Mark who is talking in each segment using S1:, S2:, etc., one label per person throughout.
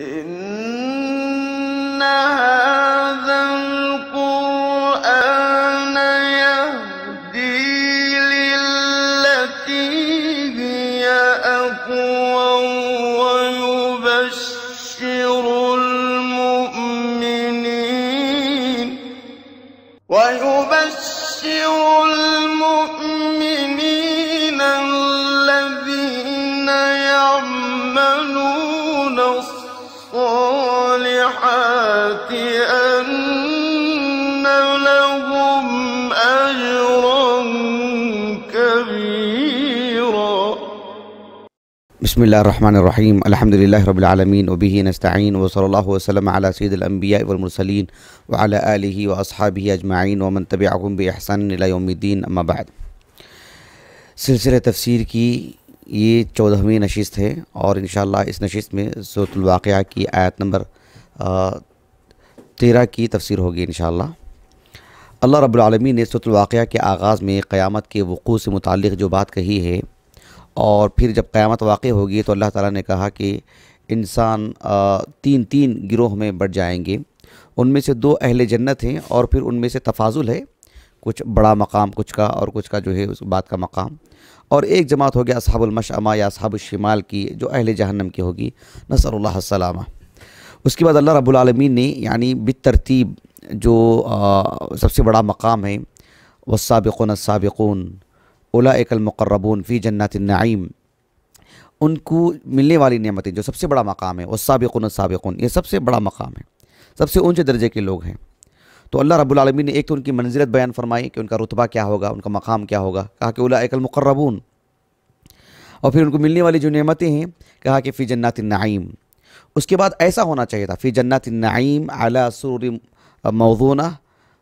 S1: إن
S2: بسم الله الرحمن الرحيم الحمد لله رب العالمين وبه نستعين وصلى الله وسلم على سيد الأنبياء والمرسلين وعلى آله وأصحابه أجمعين ومن تبعهم بإحسان إلى يوم الدين أما بعد سلسلہ تفسیر کی یہ چودہویں نشست ہے اور انشاءاللہ اس نشست میں صورت الواقعہ کی آیت نمبر تیرہ کی تفسیر ہوگی انشاءاللہ۔ اللہ رب العالمین نے صورت الواقعہ کے آغاز میں قیامت کے وقوع سے متعلق جو بات کہی ہے اور پھر جب قیامت واقع ہوگی تو اللہ تعالیٰ نے کہا کہ انسان تین تین گروہ میں بڑھ جائیں گے۔ ان میں سے دو اہل جنت ہیں اور پھر ان میں سے تفاضل ہے، کچھ بڑا مقام کچھ کا اور کچھ کا جو ہے اس بات کا مقام۔ اور ایک جماعت ہو گیا اصحاب المشعمہ یا اصحاب الشمال کی، جو اہل جہنم کی ہوگی۔ نصر اللہ السلامہ اس کے بعد اللہ رب العالمین نے یعنی بالترتیب جو سب سے بڑا مقام ہے، والسابقون السابقون۔ اولئک المقربون فی جنات النعیم۔ ان کو ملنے والی نعمتیں جو سب سے بڑا مقام ہے، والسابقون السابقون، یہ سب سے بڑا مقام ہے، سب سے اونچے درجے کے لوگ ہیں۔ تو اللہ رب العالمین نے ایک تو ان کی منزلت بیان فرمائی کہ ان کا رتبہ کیا ہوگا، ان کا مقام کیا ہوگا، کہا کہ اولئک المقربون۔ اور پھر ان کو ملنے والی جو نعمتیں ہیں، کہا کہ فی جنات النعیم۔ اس کے بعد ایسا ہونا چاہیے تھا، فی جنات النعیم علی سرور موضونہ۔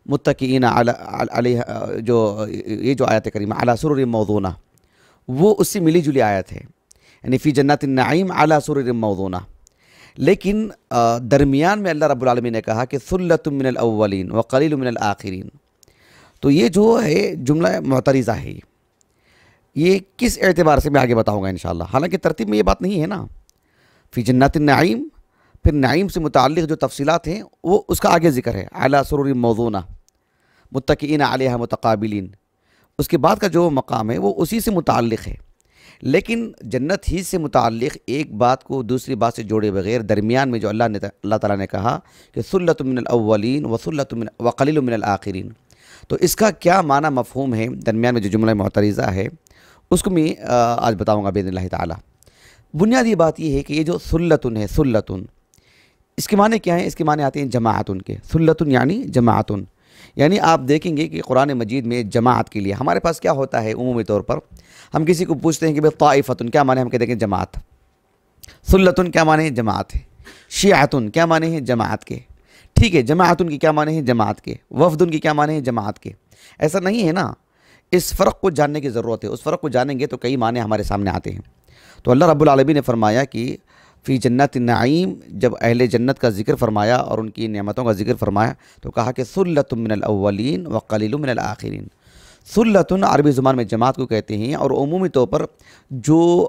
S2: متقین علیہ، جو یہ جو آیت کریمہ، علی سرور موضونہ، وہ اس سے ملی جلی آیت ہے۔ یعنی فی جنات النعیم علی سرور موضونہ۔ لیکن درمیان میں اللہ رب العالمین نے کہا کہ ثلت من الاولین وقلیل من الاخرین۔ تو یہ جو ہے، جملہ معترضہ ہے۔ یہ کس اعتبار سے میں آگے بتاؤں گا انشاءاللہ؟ حالانکہ ترتیب میں یہ بات نہیں ہے نا۔ فی جنات النعیم، پھر نعیم سے متعلق جو تفصیلات ہیں، وہ اس کا آگے ذکر ہے۔ اعلیٰ سرور موضونہ۔ متقین علیہ متقابلین۔ اس کے بعد کا جو مقام ہے وہ اسی سے متعلق ہے۔ لیکن جنت ہی سے متعلق ایک بات کو دوسری بات سے جوڑے بغیر درمیان میں جو اللہ نے اللہ تعالیٰ نے کہا کہ سلت من الاولین و سلت من وقلیل من الآخرین تو اس کا کیا معنی مفہوم ہے؟ درمیان میں جو جملہ معترضہ ہے، اس کو میں آج بتاؤں گا بین اللہ تعالیٰ۔ بنیادی بات یہ ہے کہ یہ جو سلتن ہے سلتن اس کے معنی کیا ہیں؟ اس کے معنی آتے ہیں جماعتن کے۔ سلتن یعنی جماعتن۔ یعنی آپ دیکھیں گے کہ قرآن مجید میں جماعت کے لیے ہمارے پاس کیا ہوتا ہے عمومی طور پر؟ ہم کسی کو پوچھتے ہیں کہ بھائی طائفتن کیا معنی ہم کہتے ہیں جماعت۔ سلتن کیا معنی ہے؟ جماعت ہے۔ شیعتن کیا معنی ہے؟ جماعت کے۔ ٹھیک ہے، جماعتن کی کیا معنی ہے؟ جماعت کے۔ وفدن کی کیا معنی ہے؟ جماعت کے۔ ایسا نہیں ہے نا؟ اس فرق کو جاننے کی ضرورت ہے۔ اس فرق کو جانیں گے تو کئی معنی ہمارے سامنے آتے ہیں۔ تو اللہ رب العالمین نے فرمایا کہ فی جنت النعیم، جب اہل جنت کا ذکر فرمایا اور ان کی نعمتوں کا ذکر فرمایا تو کہا کہ سلت من الاولین و قلیل من الاخرین۔ سلتن عربی زبان میں جماعت کو کہتے ہیں اور عمومی طور پر جو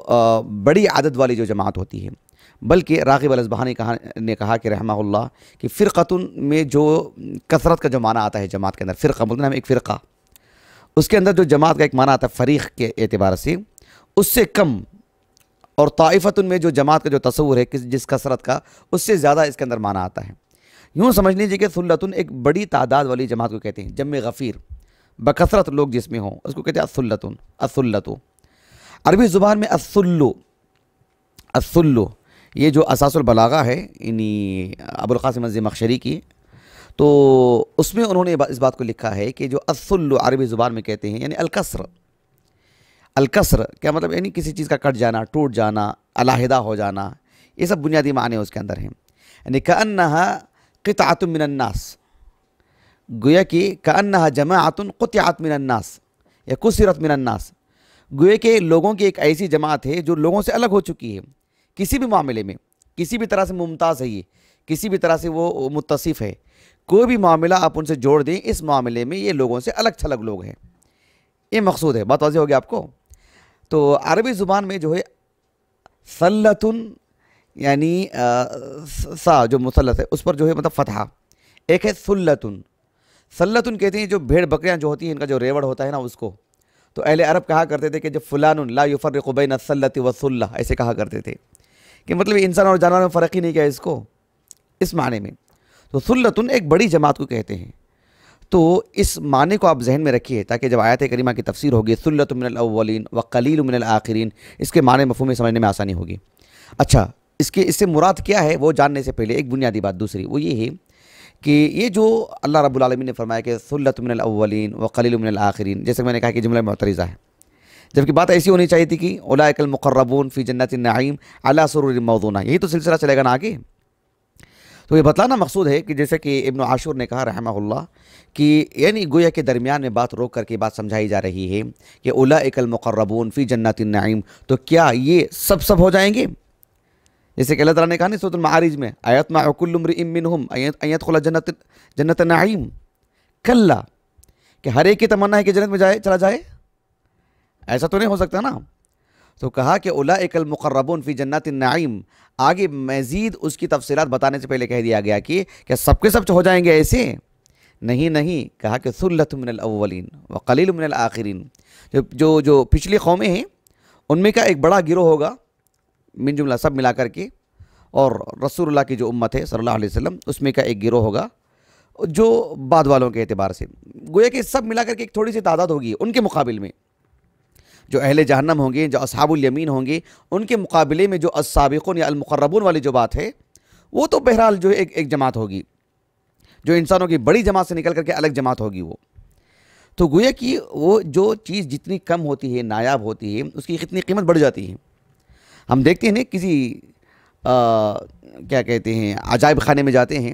S2: بڑی عدد والی جو جماعت ہوتی ہے۔ بلکہ راغب الازبہانی کہا، نے کہا کہ رحمہ اللہ کہ فرقتن میں جو کثرت کا جو معنی آتا ہے جماعت کے اندر، فرقہ بولتے ہیں ہم ایک فرقہ۔ اس کے اندر جو جماعت کا ایک معنی آتا ہے فریق کے اعتبار سے، اس سے کم اور طائفتن میں جو جماعت کا جو تصور ہے، کس جس کثرت کا، اس سے زیادہ اس کے اندر معنی آتا ہے۔ یوں سمجھ لیجیے کہ سلتن ایک بڑی تعداد والی جماعت کو کہتے ہیں، جمع غفیر، بکثرت لوگ جس میں ہوں، اس کو کہتے ہیں السلتن السلتو عربی زبان میں السلو السلو یہ جو اساس البلاغہ ہے یعنی ابوالقاسم مخشری کی، تو اس میں انہوں نے اس بات کو لکھا ہے کہ جو السلو عربی زبان میں کہتے ہیں یعنی الکسر۔ الکسر، کیا مطلب یعنی کسی چیز کا کٹ جانا، ٹوٹ جانا، علیحدہ ہو جانا، یہ سب بنیادی معنی اس کے اندر ہیں۔ یعنی کأنہا قطعت من الناس۔ گویا کہ کأنہا جماعت قطعت من الناس، یا کسرت من الناس۔ گویا کہ لوگوں کی ایک ایسی جماعت ہے جو لوگوں سے الگ ہو چکی ہے، کسی بھی معاملے میں، کسی بھی طرح سے ممتاز ہے یہ، کسی بھی طرح سے وہ متصف ہے۔ کوئی بھی معاملہ آپ ان سے جوڑ دیں، اس معاملے میں یہ لوگوں سے الگ تھلگ لوگ ہیں۔ یہ مقصود ہے۔ بات واضح ہو گیا آپ کو؟ تو عربی زبان میں جو ہے، سلتن یعنی سا جو مثلث ہے، اس پر جو ہے مطلب فتحہ۔ ایک ہے سلتن۔ سلتن کہتے ہیں جو بھیڑ بکریاں جو ہوتی ہیں، ان کا جو ریوڑ ہوتا ہے نا، اس کو۔ تو اہل عرب کہا کرتے تھے کہ جو فلان لا یفرق بین السلت و ایسے کہا کرتے تھے۔ کہ مطلب انسان اور جانور میں فرق ہی نہیں کیا اس کو، اس معنی میں۔ تو سلتن ایک بڑی جماعت کو کہتے ہیں۔ تو اس معنی کو آپ ذہن میں رکھیے تاکہ جب آیت کریمہ کی تفسیر ہوگی سلت من الاولین و قلیل من الآخرین اس کے معنی مفہوم میں سمجھنے میں آسانی ہوگی۔ اچھا اس کے، اس سے مراد کیا ہے؟ وہ جاننے سے پہلے ایک بنیادی بات، دوسری وہ یہ ہے کہ یہ جو اللہ رب العالمین نے فرمایا کہ سلت من الاولین و قلیل من الآخرین جیسے میں نے کہا کہ جملہ معترضہ ہے۔ جبکہ بات ایسی ہونی چاہیے تھی کہ اولئک المقربون فی جنت النعیم علی سرور موضونہ، یہی تو سلسلہ چلے گا نا آگے۔ تو یہ بتلانا مقصود ہے کہ جیسے کہ ابن عاشور نے کہا رحمہ اللہ کہ یعنی گویا کے درمیان میں بات روک کر کے بات سمجھائی جا رہی ہے کہ اولئک المقربون فی جنت النعیم، تو کیا یہ سب سب ہو جائیں گے؟ جیسے کہ اللہ تعالیٰ نے کہا نہیں سورۃ المعارج میں آیت ما کل امرئ منہم ایت خلا جنت جنت النعیم۔ کلا، کہ ہر ایک کی تمنا ہے کہ جنت میں جائے چلا جائے؟ ایسا تو نہیں ہو سکتا نا۔ تو کہا کہ اولئک المقربون فی جنات النعیم۔ آگے مزید اس کی تفصیلات بتانے سے پہلے کہہ دیا گیا کہ کیا سب کے سب ہو جائیں گے ایسے؟ نہیں نہیں، کہا کہ سلت من الاولین و قلیل من الآخرین جو جو جو پچھلی قومیں ہیں، ان میں کا ایک بڑا گروہ ہوگا؟ من جملہ سب ملا کر کے۔ اور رسول اللہ کی جو امت ہے، صلی اللہ علیہ وسلم، اس میں کا ایک گروہ ہوگا؟ جو بعد والوں کے اعتبار سے۔ گویا کہ سب ملا کر کے ایک تھوڑی سی تعداد ہوگی ان کے مقابل میں۔ جو اہل جہنم ہوں گے جو اصحاب الیمین ہوں گے ان کے مقابلے میں جو السابقون یا المقربون والی جو بات ہے وہ تو بہرحال جو ہے ایک ایک جماعت ہوگی۔ جو انسانوں کی بڑی جماعت سے نکل کر کے الگ جماعت ہوگی وہ۔ تو گویا کہ وہ جو چیز جتنی کم ہوتی ہے نایاب ہوتی ہے اس کی اتنی قیمت بڑھ جاتی ہے۔ ہم دیکھتے ہیں نا کسی آ، کیا کہتے ہیں عجائب خانے میں جاتے ہیں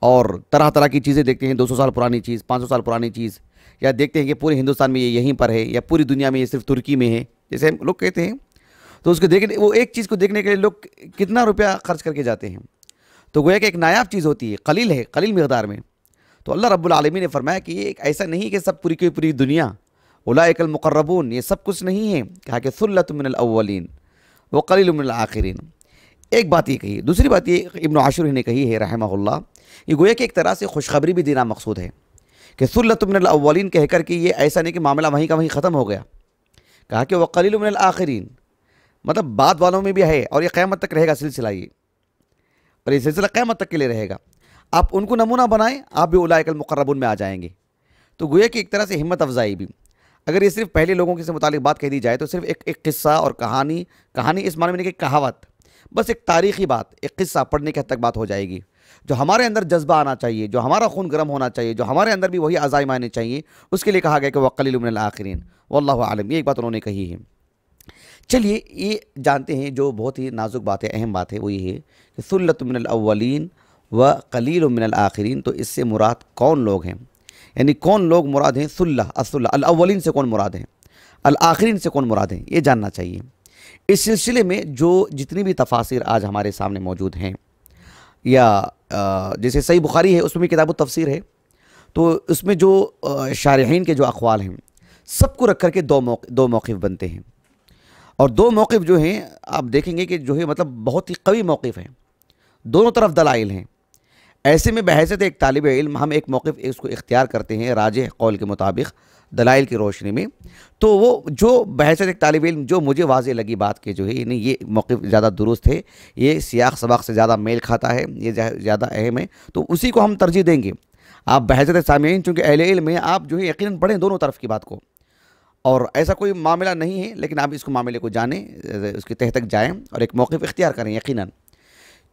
S2: اور طرح طرح کی چیزیں دیکھتے ہیں دو سو سال پرانی چیز پانچ سو سال پرانی چیز۔ یا دیکھتے ہیں کہ پورے ہندوستان میں یہ یہیں پر ہے یا پوری دنیا میں یہ صرف ترکی میں ہے، جیسے ہم لوگ کہتے ہیں۔ تو اس کو دیکھنے، وہ ایک چیز کو دیکھنے کے لیے لوگ کتنا روپیہ خرچ کر کے جاتے ہیں۔ تو گویا کہ ایک نایاب چیز ہوتی ہے، قلیل ہے، قلیل مقدار میں۔ تو اللہ رب العالمین نے فرمایا کہ یہ ایک ایسا نہیں کہ سب پوری کی پوری دنیا۔ اولئک المقربون، یہ سب کچھ نہیں ہے۔ کہا کہ سلت من الاولین و قلیل من الآخرین ایک بات یہ کہی، دوسری بات یہ ابن عاشر نے کہی ہے، رحمہ اللہ۔ یہ گویا کہ ایک طرح سے خوشخبری بھی دینا مقصود ہے۔ کہ سلت من الاولین کہہ کر کے یہ ایسا نہیں کہ معاملہ وہیں کا وہیں ختم ہو گیا۔ کہا کہ وہ قلیل من الآخرین مطلب بعد والوں میں بھی ہے اور یہ قیامت تک رہے گا، سلسلہ یہ۔ اور یہ سلسلہ قیامت تک کے لیے رہے گا۔ آپ ان کو نمونہ بنائیں، آپ بھی اولئک المقربون میں آ جائیں گے۔ تو گویا کہ ایک طرح سے ہمت افزائی بھی۔ اگر یہ صرف پہلے لوگوں کے سے متعلق بات کہہ دی جائے تو صرف ایک ایک قصہ اور کہانی کہانی اس معنی میں نہیں کہ کہاوت، بس ایک تاریخی بات، ایک قصہ پڑھنے کے حد تک بات ہو جائے گی۔ جو ہمارے اندر جذبہ آنا چاہیے، جو ہمارا خون گرم ہونا چاہیے، جو ہمارے اندر بھی وہی عزائم آنے چاہیے، اس کے لیے کہا گیا کہ وہ قلیل من الآخرین۔ واللہ عالم، یہ ایک بات انہوں نے کہی ہے۔ چلیے، یہ جانتے ہیں جو بہت ہی نازک بات ہے، اہم بات ہے، وہ یہ ہے کہ سلت من الاولین و قلیل من الآخرین۔ تو اس سے مراد کون لوگ ہیں؟ یعنی کون لوگ مراد ہیں؟ صلح الصلح الاولین سے کون مراد ہیں؟ الآخرین سے کون مراد ہیں؟ یہ جاننا چاہیے۔ اس سلسلے میں جو جتنی بھی تفاصر آج ہمارے سامنے موجود ہیں یا جیسے صحیح بخاری ہے، اس میں بھی کتاب التفسیر ہے۔ تو اس میں جو شارحین کے جو اقوال ہیں، سب کو رکھ کر کے دو موقع دو موقف بنتے ہیں۔ اور دو موقف جو ہیں، آپ دیکھیں گے کہ جو ہے مطلب بہت ہی قوی موقف ہیں۔ دونوں طرف دلائل ہیں۔ ایسے میں بحیثیت ایک طالب علم، ہم ایک موقف اس کو اختیار کرتے ہیں، راجح قول کے مطابق۔ دلائل کی روشنی میں، تو وہ جو بحیثیت ایک طالب علم جو مجھے واضح لگی بات کے جو ہے یعنی یہ موقف زیادہ درست ہے، یہ سیاق سباق سے زیادہ میل کھاتا ہے، یہ زیادہ اہم ہے، تو اسی کو ہم ترجیح دیں گے۔ آپ بحیثیت سامعین، چونکہ اہل علم ہیں، آپ جو ہے یقیناً پڑھیں دونوں طرف کی بات کو۔ اور ایسا کوئی معاملہ نہیں ہے، لیکن آپ اس کو معاملے کو جانیں، اس کے تہ تک جائیں اور ایک موقف اختیار کریں، یقیناً۔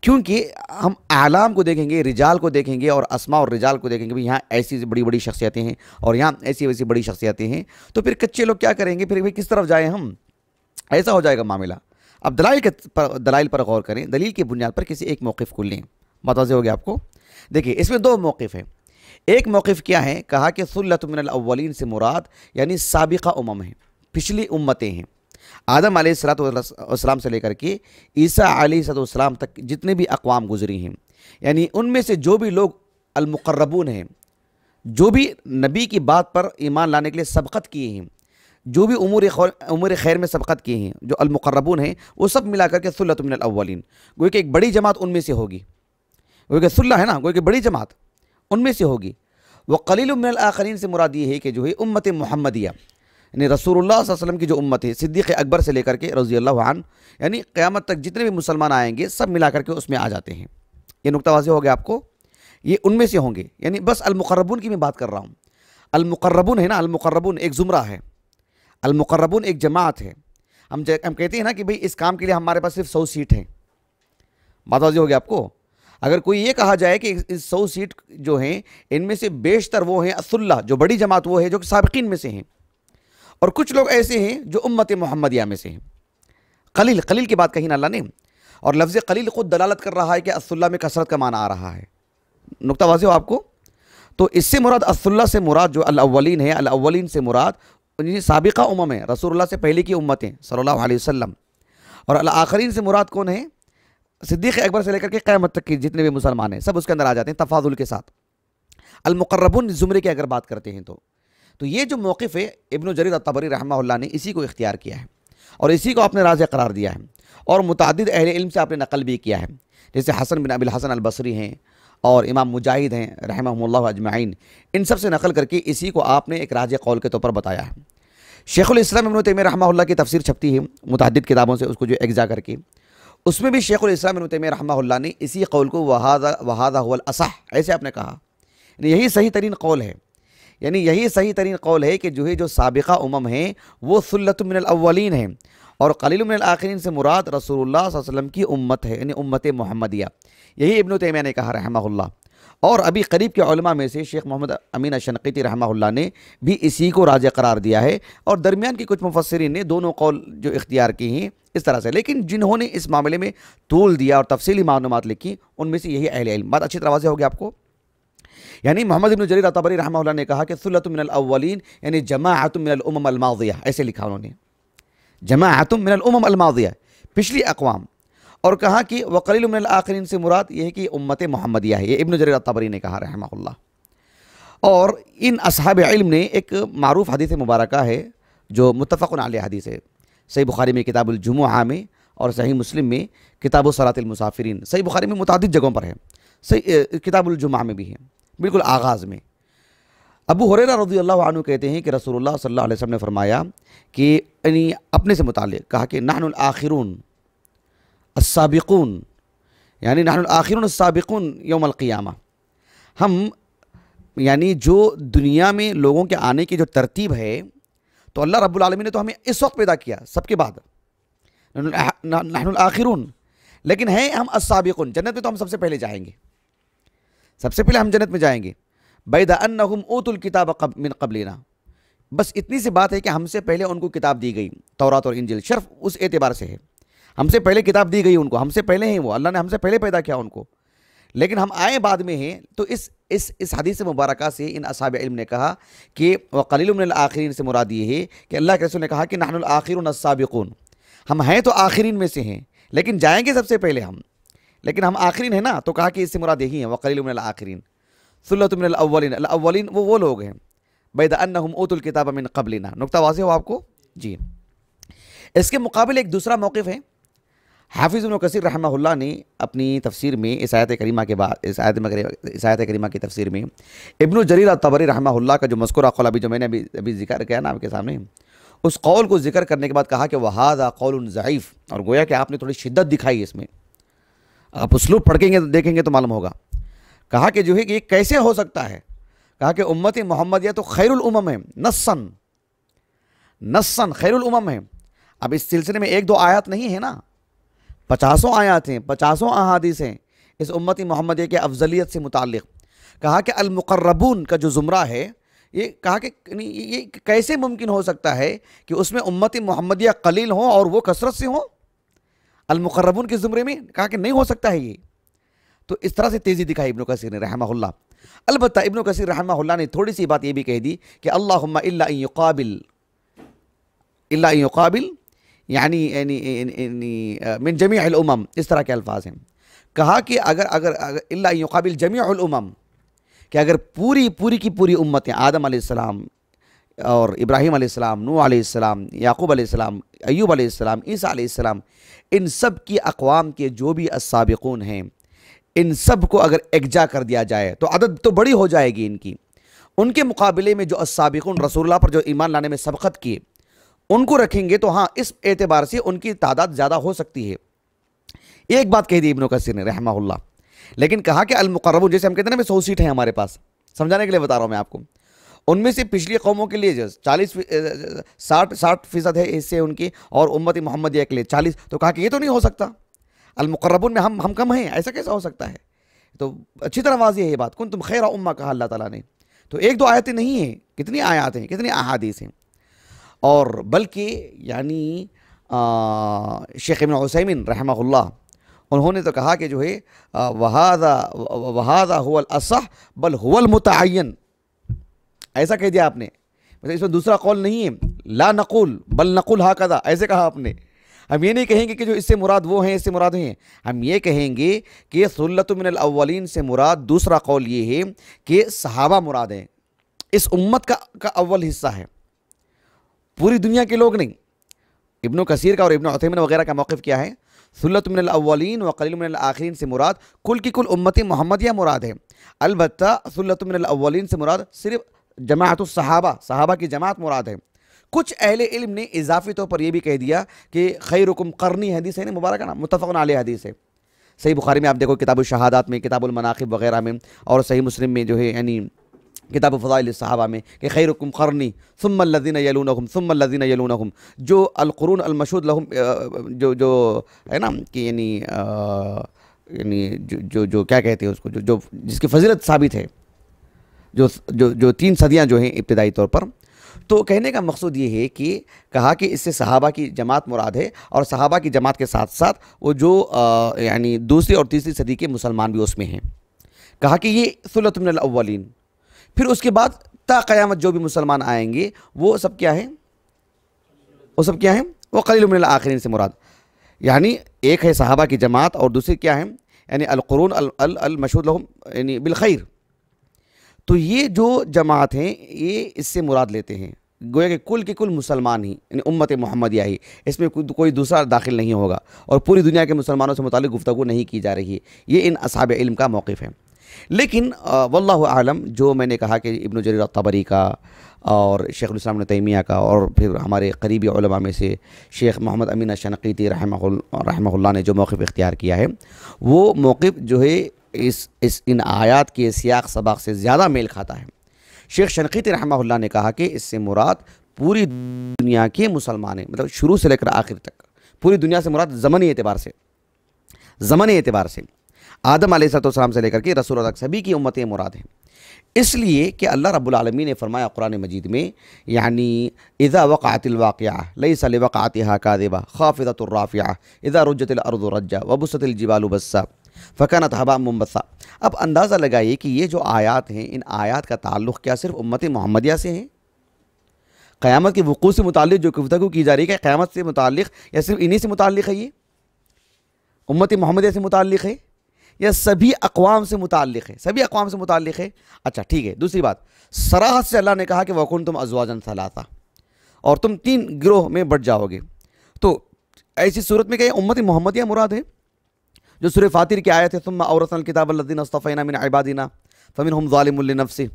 S2: کیونکہ ہم اعلام کو دیکھیں گے، رجال کو دیکھیں گے اور اسما اور رجال کو دیکھیں گے، بھی یہاں ایسی بڑی بڑی شخصیتیں ہیں اور یہاں ایسی ویسی بڑی شخصیتیں ہیں۔ تو پھر کچے لوگ کیا کریں گے؟ پھر کس طرف جائیں ہم؟ ایسا ہو جائے گا معاملہ۔ اب دلائل کے پر، دلائل پر غور کریں۔ دلیل کی بنیاد پر کسی ایک موقف کو لیں۔ متوجہ ہو گیا آپ کو؟ دیکھیے، اس میں دو موقف ہیں۔ ایک موقف کیا ہے؟ کہا کہ سلت من الاولین سے مراد یعنی سابقہ امم ہیں، پچھلی امتیں ہیں۔ آدم علیہ السلاۃ والسلام سے لے کر کے عیسیٰ علیہ صد والسلام تک جتنے بھی اقوام گزری ہیں یعنی ان میں سے جو بھی لوگ المقربون ہیں، جو بھی نبی کی بات پر ایمان لانے کے لیے سبقت کیے ہیں، جو بھی امور خور- امور خیر میں سبقت کیے ہیں، جو المقربون ہیں، وہ سب ملا کر کے سلت من الاولین۔ گویا کہ ایک بڑی جماعت ان میں سے ہوگی۔ گویا کہ سلح ہے نا، گویا کہ بڑی جماعت ان میں سے ہوگی۔ وہ قلیل من الاخرین سے مراد یہ ہے کہ جو ہے امت محمدیہ یعنی رسول اللہ صلی اللہ علیہ وسلم کی جو امت ہے، صدیق اکبر سے لے کر کے رضی اللہ عنہ یعنی قیامت تک جتنے بھی مسلمان آئیں گے، سب ملا کر کے اس میں آ جاتے ہیں۔ یہ نقطہ واضح ہو گیا آپ کو؟ یہ ان میں سے ہوں گے۔ یعنی بس المقربون کی میں بات کر رہا ہوں۔ المقربون ہے نا، المقربون ایک زمرہ ہے۔ المقربون ایک جماعت ہے۔ ہم ہم کہتے ہیں نا کہ بھئی اس کام کے لیے ہمارے پاس صرف سو سیٹ ہیں۔ بات واضح ہو گیا آپ کو؟ اگر کوئی یہ کہا جائے کہ اس سو سیٹ جو ہیں، ان میں سے بیشتر وہ ہیں اسلّہ جو بڑی جماعت وہ ہے، جو کہ سابقین میں سے ہیں۔ اور کچھ لوگ ایسے ہیں جو امت محمدیہ میں سے ہیں۔ قلیل قلیل کی بات کہیں نا اللہ نے۔ اور لفظ قلیل خود دلالت کر رہا ہے کہ اسلّہ میں کثرت کا معنی آ رہا ہے۔ نقطہ واضح ہو آپ کو؟ تو اس سے مراد اسلّہ سے مراد جو الاولین ہے، الاولین سے مراد یعنی سابقہ امم ہے رسول اللہ سے پہلے کی امتیں، صلی اللہ علیہ وسلم۔ اور الآخرین سے مراد کون ہے صدیق اکبر سے لے کر کے قیامت تک کی جتنے بھی مسلمان ہیں، سب اس کے اندر آ جاتے ہیں تفاضل کے ساتھ۔ المقربون زمرے کی اگر بات کرتے ہیں تو۔ تو یہ جو موقف ہے، ابن و جریر الطبری رحمہ اللہ نے اسی کو اختیار کیا ہے اور اسی کو اپنے راز قرار دیا ہے اور متعدد اہل علم سے آپ نے نقل بھی کیا ہے۔ جیسے حسن بن ابی الحسن البصری ہیں اور امام مجاہد ہیں رحمہ اللہ اجمعین، ان سب سے نقل کر کے اسی کو آپ نے ایک راج قول کے طور پر بتایا ہے۔ شیخ الاسلام ابن تیمیہ رحمہ اللہ کی تفسیر چھپتی ہے، متعدد کتابوں سے اس کو جو اجزا کر کے۔ اس میں بھی شیخ الاسلام ابن تیمیہ رحمہ اللہ نے اسی قول کو وہادہ وہادہ هو الاصح ایسے آپ نے کہا۔ یعنی یہی صحیح ترین قول ہے۔ یعنی یہی صحیح ترین قول ہے کہ جو ہے جو سابقہ امم ہیں، وہ سلت من الاولین ہیں۔ اور قلیل من الاخرین سے مراد رسول اللہ صلی اللہ علیہ وسلم کی امت ہے یعنی امت محمدیہ۔ یہی ابن تیمیہ نے کہا، رحمہ اللہ۔ اور ابھی قریب کے علماء میں سے شیخ محمد امین شنقیتی رحمہ اللہ نے بھی اسی کو راج قرار دیا ہے۔ اور درمیان کی کچھ مفسرین نے دونوں قول جو اختیار کی ہیں اس طرح سے، لیکن جنہوں نے اس معاملے میں طول دیا اور تفصیلی معلومات لکھی، ان میں سے یہی اہل علم۔ بات اچھی طرح واضح ہو گیا آپ کو؟ یعنی محمد ابن جریر طبری رحمہ اللہ نے کہا کہ سلت من الاولین یعنی جماعت من الامم الماضیہ ایسے لکھا انہوں نے جماعت من الامم الماضیہ پچھلی اقوام اور کہا کہ وقلیل من الاخرین سے مراد یہ ہے کہ امت محمدیہ ہے یہ ابن جریر طبری نے کہا رحمہ اللہ اور ان اصحاب علم نے ایک معروف حدیث مبارکہ ہے جو متفق علیہ حدیث ہے صحیح بخاری میں کتاب الجمعہ میں اور صحیح مسلم میں کتاب و صلاۃ المسافرین صحیح بخاری میں متعدد جگہوں پر بالکل آغاز میں۔ ابو حریرہ رضی اللہ عنہ کہتے ہیں کہ رسول اللہ صلی اللہ علیہ وسلم نے فرمایا کہ یعنی اپنے سے متعلق کہا کہ نحن الاخرون السابقون یعنی نحن الاخرون السابقون یوم القیامہ۔ ہم یعنی جو دنیا میں لوگوں کے آنے کی جو ترتیب ہے، تو اللہ رب العالمین نے تو ہمیں اس وقت پیدا کیا، سب کے بعد۔ نحن الاخرون، لیکن ہیں ہم السابقون، جنت میں تو ہم سب سے پہلے جائیں گے۔ سب سے پہلے ہم جنت میں جائیں گے۔ بید انہم اوت الکتاب من قبلنا۔ بس اتنی سی بات ہے کہ ہم سے پہلے ان کو کتاب دی گئی۔ تورات اور انجل شرف اس اعتبار سے ہے۔ ہم سے پہلے کتاب دی گئی ان کو۔ ہم سے پہلے ہیں وہ۔ اللہ نے ہم سے پہلے پیدا کیا ان کو۔ لیکن ہم آئے بعد میں ہیں۔ تو اس اس اس حدیث مبارکہ سے ان اصحاب علم نے کہا کہ وقلیل من الاخرین سے مراد یہ ہے کہ اللہ کے رسول نے کہا کہ نحن الاخرون السابقون۔ ہم ہیں تو آخرین میں سے ہیں۔ لیکن جائیں گے سب سے پہلے ہم۔ لیکن ہم آخرین ہیں نا، تو کہا کہ اس سے مراد یہی ہیں، وقلیل من الاخرین سلت من الاولین۔ الاولین وہ وہ لوگ ہیں۔ بید انہم اوت الکتاب من قبلنا۔ نقطہ واضح ہو آپ کو؟ جی۔ اس کے مقابل ایک دوسرا موقف ہے۔ حافظ ابن کثیر رحمہ اللہ نے اپنی تفسیر میں اس آیت کریمہ کے بعد، اس آیت اس آیت کریمہ کی تفسیر میں ابن جریر الطبری رحمہ اللہ کا جو مذکورہ قول ابھی جو میں نے ابھی ابھی ذکر کیا نا آپ کے سامنے، اس قول کو ذکر کرنے کے بعد کہا کہ وہاد قول ضعیف اور گویا کہ آپ نے تھوڑی شدت دکھائی اس میں۔ آپ اسلوب پڑھیں گے دیکھیں گے تو معلوم ہوگا۔ کہا کہ جو ہے کہ یہ کیسے ہو سکتا ہے؟ کہا کہ امت محمدیہ تو خیر الامم ہے نسن نسن خیر الامم ہے۔ اب اس سلسلے میں ایک دو آیات نہیں ہے نا؟ پچاسوں آیات ہیں، پچاسوں احادیث ہیں اس امت محمدیہ کے افضلیت سے متعلق۔ کہا کہ المقربون کا جو زمرہ ہے، یہ کہا کہ یعنی یہ کیسے ممکن ہو سکتا ہے کہ اس میں امت محمدیہ قلیل ہوں اور وہ کثرت سے ہوں؟ المقربون کے زمرے میں کہا کہ نہیں ہو سکتا ہے یہ تو اس طرح سے تیزی دکھائی ابن کثیر نے رحمہ اللہ البتہ ابن کثیر رحمہ اللہ نے تھوڑی سی بات یہ بھی کہہ دی کہ اللہم الا ان یقابل الا ان یقابل یعنی یعنی یعنی من جمیع الامم اس طرح کے الفاظ ہیں کہا کہ اگر اگر الا ان یقابل جمیع الامم اور ابراہیم علیہ السلام نو علیہ السلام، یعقوب علیہ السلام، ایوب علیہ السلام، عیسیٰ علیہ السلام، ان سب کی اقوام کے جو بھی السابقون ہیں، ان سب کو اگر اکجا کر دیا جائے تو عدد تو بڑی ہو جائے گی ان کی۔ ان کے مقابلے میں جو السابقون رسول اللہ پر جو ایمان لانے میں سبقت کیے، ان کو رکھیں گے تو ہاں اس اعتبار سے ان کی تعداد زیادہ ہو سکتی ہے۔ ایک بات کہہ دی ابن کثیر نے، رحمہ اللہ۔ لیکن کہا کہ المقربون، جیسے ہم کہتے ہیں نا سو سیٹ ہیں ہمارے پاس۔ سمجھانے کے لیے بتا رہا ہوں میں آپ کو۔ ان میں سے پچھلی قوموں کے لیے چالیس ساٹھ ساٹھ فیصد ہے حصے ان کی اور امت محمدیہ کے لیے چالیس۔ تو کہا کہ یہ تو نہیں ہو سکتا۔ المقربون میں ہم ہم کم ہیں، ایسا کیسا ہو سکتا ہے؟ تو اچھی طرح واضح ہے یہ بات۔ کن تم خیر امہ، کہا اللہ تعالیٰ نے۔ تو ایک دو آیتیں نہیں ہیں، کتنی آیات ہیں، کتنی احادیث ہیں۔ اور بلکہ یعنی شیخ ابن عثیمین رحمہ اللہ، انہوں نے تو کہا کہ جو ہے وہذا وہذا هو الاصح بل هو المتعین۔ ایسا کہہ دیا آپ نے۔ مطلب اس میں دوسرا قول نہیں ہے۔ لا نقول، بل نقول ہاکذا، ایسے کہا آپ نے۔ ہم یہ نہیں کہیں گے کہ جو اس سے مراد وہ ہیں، اس سے مراد ہیں۔ ہم یہ کہیں گے کہ سلت من الاولین سے مراد دوسرا قول یہ ہے کہ صحابہ مراد ہیں۔ اس امت کا کا اول حصہ ہے۔ پوری دنیا کے لوگ نہیں۔ ابن و کثیر کا اور ابن عثیمن وغیرہ کا موقف کیا ہے۔ سلت من الاولین و قلیل من الاخرین سے مراد کل کی کل امت محمدیہ مراد ہے البتہ سلت من الاولین سے مراد صرف جماعت الصحابہ، صحابہ کی جماعت مراد ہے۔ کچھ اہل علم نے اضافی طور پر یہ بھی کہہ دیا کہ خیرکم قرنی حدیث ہے نا مبارکہ نا متفق علیہ حدیث ہے۔ صحیح بخاری میں آپ دیکھو کتاب الشہادات میں، کتاب المناقب وغیرہ میں، اور صحیح مسلم میں جو ہے یعنی کتاب فضائل الصحابہ میں کہ خیرکم قرنی ثم الذین یلونہم، ثم الذین یلونہم۔ جو القرون المشہود لہم جو جو ہے نا، کہ یعنی یعنی جو جو کیا کہتے ہیں اس کو، جو جو، جس کی فضیلت ثابت ہے۔ جو جو جو تین صدیاں جو ہیں ابتدائی طور پر، تو کہنے کا مقصود یہ ہے کہ کہا کہ اس سے صحابہ کی جماعت مراد ہے اور صحابہ کی جماعت کے ساتھ ساتھ وہ جو یعنی دوسری اور تیسری صدی کے مسلمان بھی اس میں ہیں۔ کہا کہ یہ سلط من الاولین۔ پھر اس کے بعد تا قیامت جو بھی مسلمان آئیں گے، وہ سب کیا ہے وہ سب کیا ہیں؟ وہ قلیل من الاخرین سے مراد۔ یعنی ایک ہے صحابہ کی جماعت اور دوسری کیا ہے یعنی القرون المشہور لہم یعنی بالخیر۔ تو یہ جو جماعت ہیں، یہ اس سے مراد لیتے ہیں۔ گویا کہ کل کے کل مسلمان ہی یعنی امت محمدیہ ہی، اس میں کوئی دوسرا داخل نہیں ہوگا۔ اور پوری دنیا کے مسلمانوں سے متعلق گفتگو نہیں کی جا رہی۔ ہے یہ ان اصحاب علم کا موقف ہے۔ لیکن واللہ عالم جو میں نے کہا کہ ابن جریر الطبری کا اور شیخ الاسلام تیمیہ کا اور پھر ہمارے قریبی علماء میں سے شیخ محمد امین شنقیتی رحمہ رحمہ اللہ نے جو موقف اختیار کیا ہے، وہ موقف جو ہے اس اس، ان آیات کے سیاق سباق سے زیادہ میل کھاتا ہے۔ شیخ شنقیت رحمہ اللہ نے کہا کہ اس سے مراد پوری دنیا کے مسلمان ہیں مطلب شروع سے لے کر آخر تک۔ پوری دنیا سے مراد زمنی اعتبار سے۔ زمنی اعتبار سے۔ آدم علیہ السلام سے لے کر کے رسول اللہ سبھی کی امتیں مراد ہیں۔ اس لیے کہ اللہ رب العالمین نے فرمایا قرآن مجید میں یعنی اذا وقعت الواقعہ، لیس لوقعتها كاذبہ خافضۃ الرافعہ، اذا رجت الارض رجا وبست الجبال بسا۔ فقانت حبا ممبسا اب اندازہ لگائیے کہ یہ جو آیات ہیں، ان آیات کا تعلق کیا صرف امت محمدیہ سے ہیں قیامت کے وقوع سے متعلق جو گفتگو کی جا رہی ہے کہ قیامت سے متعلق یا صرف انہی سے متعلق ہے یہ؟ امت محمدیہ سے متعلق ہے یا سبھی اقوام سے متعلق ہے؟ سبھی اقوام سے متعلق ہے؟ اچھا ٹھیک ہے، دوسری بات، سراحت سے اللہ نے کہا کہ وکن تم ازواجن ثلاثہ اور تم تین گروہ میں بٹ جاؤ گے۔ تو ایسی صورت میں کہ امت محمدیہ مراد ہے؟ جو سورہ فاتر کی آیت ہے، ثم اورثنا الكتاب الذين اصطفينا من عبادنا، فمنهم ظالم لنفسه،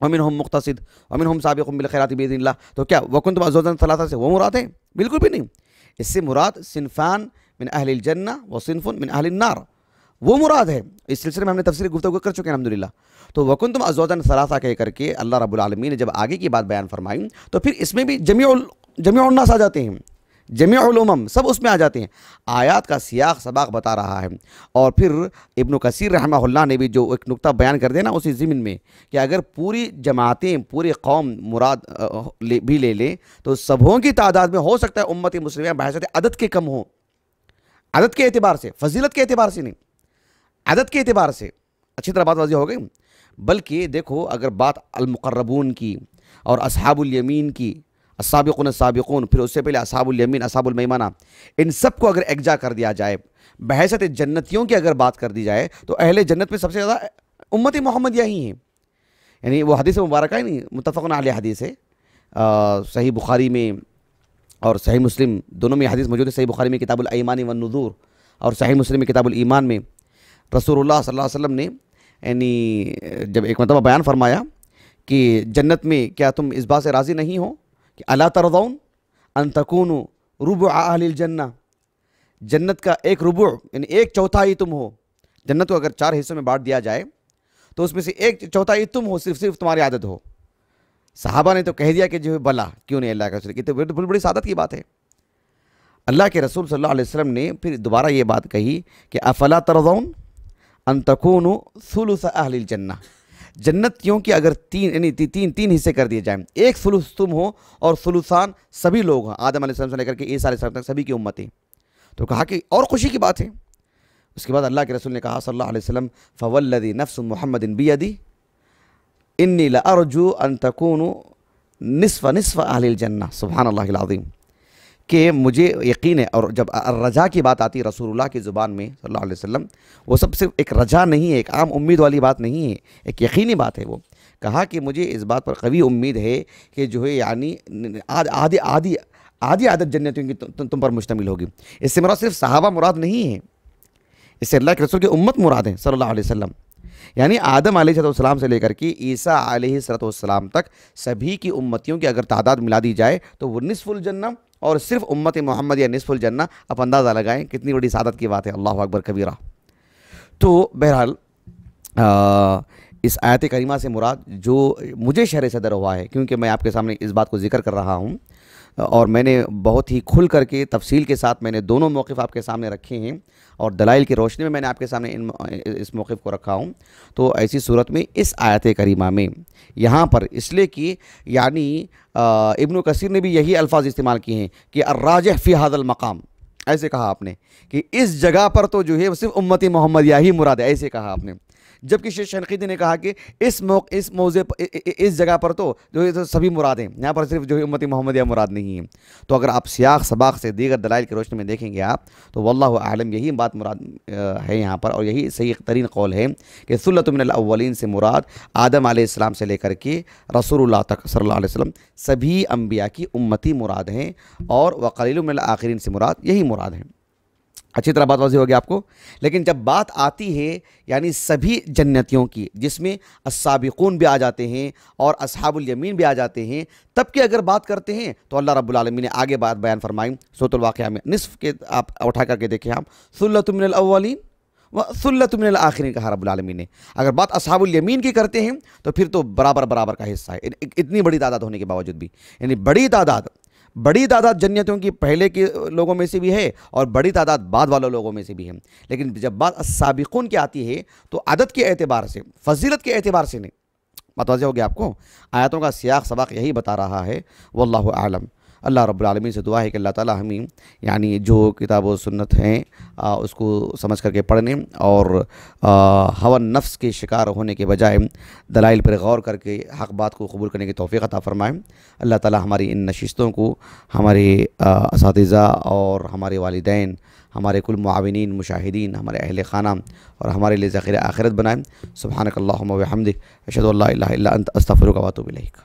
S2: ومنهم مقتصد، ومنهم سابق بالخيرات باذن الله. تو کیا وکنتم ازواجا ثلاثه سے؟ وہ مراد ہے بالکل بھی نہیں۔ اس سے مراد صنفان من اہل الجنہ وصنف من اہل النار۔ وہ مراد ہے۔ اس سلسلے میں ہم نے تفسیر گفتگو کر چکے ہیں، الحمدللہ۔ تو وکن تم ازوجن ثلاثہ کہہ کر کے اللہ رب العالمین نے جب آگے کی بات بیان فرمائی، تو پھر اس میں بھی جمیع جمیع الناس آ جاتے ہیں۔ جمع علومم سب اس میں آ جاتے ہیں۔ آیات کا سیاق سباق بتا رہا ہے۔ اور پھر ابن کثیر رحمہ اللہ نے بھی جو ایک نقطہ بیان کر دینا اسی ضمن میں کہ اگر پوری جماعتیں، پوری قوم مراد بھی لے لیں تو سبھوں کی تعداد میں ہو سکتا ہے امت مسلمہ بحثت عدد کے کم ہوں۔ عدد کے اعتبار سے، فضیلت کے اعتبار سے نہیں۔ عدد کے اعتبار سے۔ اچھی طرح بات واضح ہو گئی۔ بلکہ دیکھو، اگر بات المقربون کی اور اصحاب الیمین کی السابقون السابقون، پھر اس سے پہلے اصحاب الیمین، اصحاب المیمنہ، ان سب کو اگر اکجا کر دیا جائے بحثت جنتیوں کی اگر بات کر دی جائے، تو اہل جنت میں سب سے زیادہ امت محمدیہ ہی ہیں۔ یعنی وہ حدیث مبارکہ ہی نہیں، متفقن علیہ حدیث ہے۔ صحیح بخاری میں اور صحیح مسلم، دونوں میں حدیث موجود ہے۔ صحیح بخاری میں کتاب الایمان والنذور اور صحیح مسلم میں کتاب الایمان میں رسول اللہ صلی اللہ علیہ وسلم نے یعنی جب ایک مرتبہ بیان فرمایا کہ جنت میں کیا تم اس بات سے راضی نہیں ہو؟ کہ اللہ ترضون ان تکونوا ربع اہل الجنہ جنت کا ایک ربع یعنی ایک چوتھائی تم ہو۔ جنت کو اگر چار حصوں میں بانٹ دیا جائے، تو اس میں سے ایک چوتھائی تم ہو، صرف صرف تمہاری عادت ہو۔ صحابہ نے تو کہہ دیا کہ جو ہے، بلا، کیوں نہیں اللہ کا رسول؟ یہ تو بڑی بڑی سعادت کی بات ہے۔ اللہ کے رسول صلی اللہ علیہ وسلم نے پھر دوبارہ یہ بات کہی کہ افلا ترضون ان تکونوا ثلث اہل الجنہ جنت کیوں کہ اگر تین یعنی تین تین حصے کر دیے جائیں۔ ایک ثلث تم ہو اور ثلثان سبھی لوگ ہیں آدم علیہ السلام سے لے کر کے عیسیٰ علیہ السلام تک سبھی کی امتیں۔ تو کہا کہ اور خوشی کی بات ہے۔ اس کے بعد اللہ کے رسول نے کہا صلی اللہ علیہ وسلم فولدی نفس محمد بیدی انی لارجو ان تکونوا نصف نصف اہل الجنہ سبحان اللہ العظیم کہ مجھے یقین ہے اور جب رجا کی بات آتی ہے رسول اللہ کی زبان میں صلی اللہ علیہ وسلم، وہ سب صرف ایک رجا نہیں ہے، ایک عام امید والی بات نہیں ہے، ایک یقینی بات ہے وہ۔ کہا کہ مجھے اس بات پر قوی امید ہے کہ جو ہے یعنی آدھ- آدھی آدھی آدھی عادت جنتوں کی تم پر مشتمل ہوگی۔ اس سے مراد صرف صحابہ مراد نہیں ہے، اس سے اللہ کے رسول کی امت مراد ہے صلی اللہ علیہ وسلم۔ یعنی آدم علیہ السلام سے لے کر کے عیسیٰ علیہ صلاۃ والسلام تک سبھی کی امتیوں کی اگر تعداد ملا دی جائے تو وہ نصف الجنہ اور صرف امت محمد یا نصف الجنہ آپ اندازہ لگائیں کتنی بڑی سعادت کی بات ہے. اللہ اکبر، کبیرہ. تو بہرحال اس آیت کریمہ سے مراد جو مجھے شہر صدر ہوا ہے، کیونکہ میں آپ کے سامنے اس بات کو ذکر کر رہا ہوں اور میں نے بہت ہی کھل کر کے تفصیل کے ساتھ میں نے دونوں موقف آپ کے سامنے رکھے ہیں اور دلائل کی روشنی میں میں نے آپ کے سامنے ان اس موقف کو رکھا ہوں۔ تو ایسی صورت میں اس آیت کریمہ میں یہاں پر اس لیے کہ یعنی ابن کثیر نے بھی یہی الفاظ استعمال کیے ہیں کہ الراجح فی حاد المقام۔ ایسے کہا آپ نے کہ اس جگہ پر تو جو ہے صرف امت محمدیہ ہی مراد ہے، ایسے کہا آپ نے۔ جبکہ شیخ شنقیدی نے کہا کہ اس موقع اس موضع پر اس جگہ پر تو جو ہے سبھی مراد ہیں، یہاں پر صرف جو ہے امت محمدیہ مراد نہیں ہے تو اگر آپ سیاق، سباق سے دیگر دلائل کی روشنی میں دیکھیں گے آپ، تو واللہ عالم یہی بات مراد ہے یہاں پر اور یہی صحیح ترین قول ہے کہ صلت من الاولین سے مراد آدم علیہ السلام سے لے کر کے رسول اللہ تک صلی اللہ علیہ وسلم سبھی انبیاء کی امتی مراد ہیں اور وقلیل من الاخرین سے مراد یہی مراد ہیں۔ اچھی طرح بات واضح ہوگی آپ کو۔ لیکن جب بات آتی ہے یعنی سبھی جنتیوں کی، جس میں السابقون بھی آ جاتے ہیں اور اصحاب الیمین بھی آ جاتے ہیں، تب کہ اگر بات کرتے ہیں، تو اللہ رب العالمین نے آگے بات بیان فرمائی۔ سوت الواقعہ میں نصف کے آپ اٹھا کر کے دیکھیں آپ سلت من الاولین و سلت من الاخرین، کہا رب العالمین نے۔ اگر بات اصحاب الیمین کی کرتے ہیں، تو پھر تو برابر برابر کا حصہ ہے۔ اتنی بڑی تعداد ہونے کے باوجود بھی۔ یعنی بڑی تعداد بڑی تعداد جنتوں کی پہلے کے لوگوں میں سے بھی ہے اور بڑی تعداد بعد والوں لوگوں میں سے بھی ہے۔ لیکن جب بات سابقون کی آتی ہے تو عدد کے اعتبار سے، فضیلت کے اعتبار سے نہیں۔ متوجہ ہو گیا آپ کو؟ آیتوں کا سیاق سباق یہی بتا رہا ہے۔ واللہ عالم اللہ رب العالمین سے دعا ہے کہ اللہ تعالی ہمیں یعنی جو کتاب و سنت ہیں اس کو سمجھ کر کے پڑھنے اور ہوا نفس کے شکار ہونے کے بجائے دلائل پر غور کر کے حق بات کو قبول کرنے کی توفیق عطا فرمائیں اللہ تعالی ہماری ان نشستوں کو، ہمارے اساتذہ اور ہمارے والدین، ہمارے کل معاونین، مشاہدین، ہمارے اہل خانہ اور ہمارے لیے ذخیر آخرت بنائیں سبحانک اللہم و بحمدک، اشہدو اللہ الہ الا انت، استغفرک و اتوب الیک۔